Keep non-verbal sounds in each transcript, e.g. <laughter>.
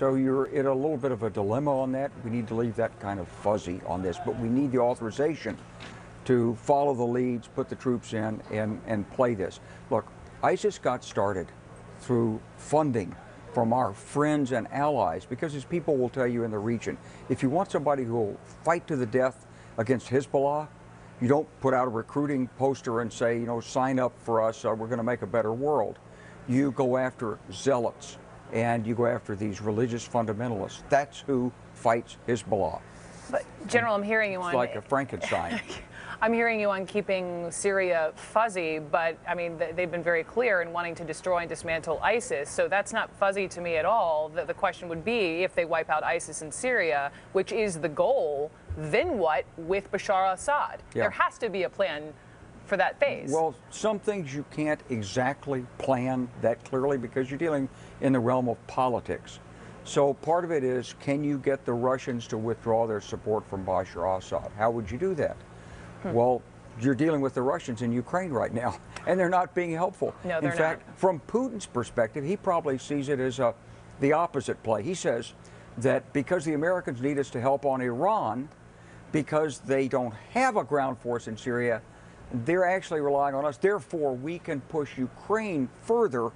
So you're in a little bit of a dilemma on that. We need to leave that kind of fuzzy on this, but we need the authorization to follow the leads, put the troops in, and, and play this. Look, ISIS got started through funding from our friends and allies because as people will tell you in the region, if you want somebody who will fight to the death against Hezbollah, you don't put out a recruiting poster and say, you know, sign up for us, we're going to make a better world. You go after zealots and you go after these religious fundamentalists. That's who fights Hezbollah. But General, I'm hearing you on. It's like a Frankenstein. <laughs> I'm hearing you on keeping Syria fuzzy, but I mean they've been very clear in wanting to destroy and dismantle ISIS. So that's not fuzzy to me at all. The, the question would be if they wipe out ISIS in Syria, which is the goal, then what with Bashar Assad? Yeah. There has to be a plan for that phase. Well, some things you can't exactly plan that clearly because you're dealing in the realm of politics. So part of it is can you get the Russians to withdraw their support from Bashar Assad? How would you do that? Hmm. Well, you're dealing with the Russians in Ukraine right now, <laughs> and they're not being helpful. No, in they're fact, not. from Putin's perspective, he probably sees it as a, the opposite play. He says that because the Americans need us to help on Iran, because they don't have a ground force in Syria, they're actually relying on us. Therefore, we can push Ukraine further,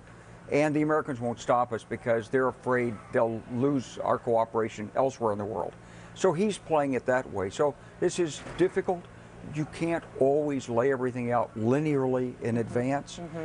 and the Americans won't stop us because they're afraid they'll lose our cooperation elsewhere in the world. So he's playing it that way. So this is difficult. You can't always lay everything out linearly in advance. Mm-hmm.